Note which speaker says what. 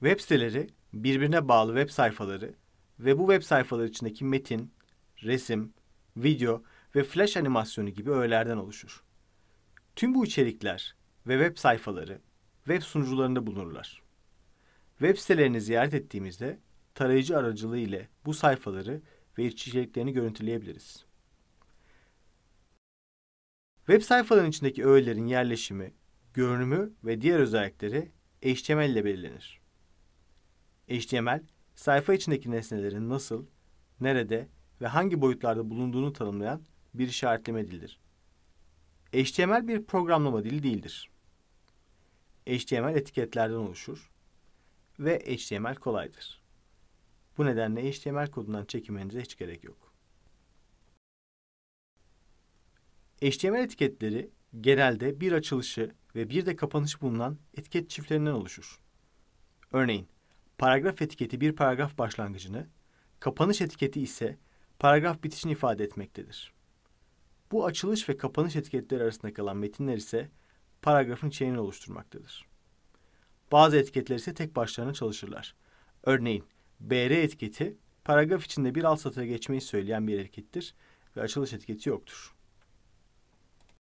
Speaker 1: Web siteleri birbirine bağlı web sayfaları ve bu web sayfaları içindeki metin, resim, video ve flash animasyonu gibi öğelerden oluşur. Tüm bu içerikler ve web sayfaları web sunucularında bulunurlar. Web sitelerini ziyaret ettiğimizde tarayıcı aracılığı ile bu sayfaları ve içeriklerini görüntüleyebiliriz. Web sayfaların içindeki öğelerin yerleşimi, görünümü ve diğer özellikleri HTML ile belirlenir. HTML, sayfa içindeki nesnelerin nasıl, nerede ve hangi boyutlarda bulunduğunu tanımlayan bir işaretleme dilidir. HTML bir programlama dili değildir. HTML etiketlerden oluşur ve HTML kolaydır. Bu nedenle HTML kodundan çekinmenize hiç gerek yok. HTML etiketleri genelde bir açılışı ve bir de kapanışı bulunan etiket çiftlerinden oluşur. Örneğin, paragraf etiketi bir paragraf başlangıcını, kapanış etiketi ise paragraf bitişini ifade etmektedir. Bu açılış ve kapanış etiketleri arasında kalan metinler ise paragrafın içeriğini oluşturmaktadır. Bazı etiketler ise tek başlarına çalışırlar. Örneğin BR etiketi paragraf içinde bir alt satıra geçmeyi söyleyen bir etikettir ve açılış etiketi yoktur.